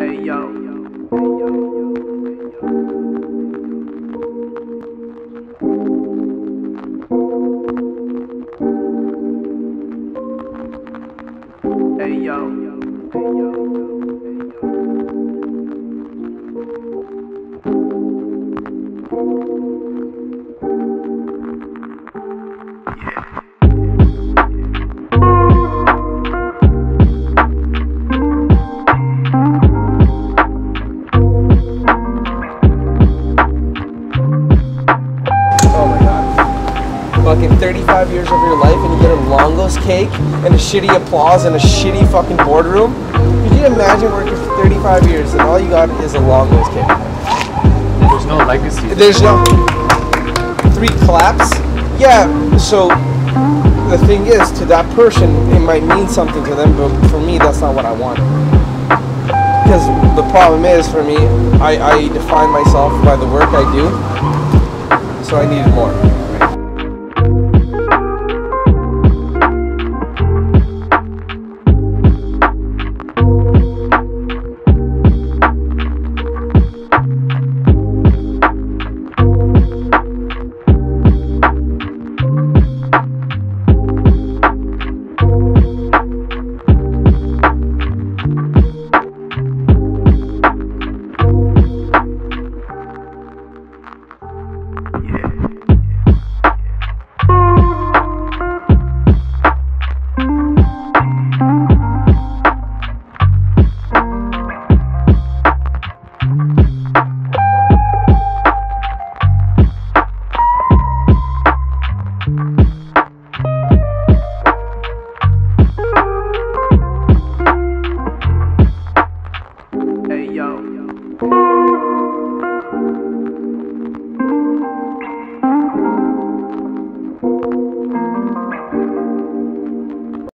Hey yo. Hey yo. Oh my Fucking 35 years of your life and you get a Longo's cake and a shitty applause in a shitty fucking boardroom? Could you imagine working for 35 years and all you got is a Longo's cake? There's no legacy. There's no three claps. Yeah, so the thing is, to that person, it might mean something to them, but for me, that's not what I want. Because the problem is, for me, I, I define myself by the work I do, so I needed more.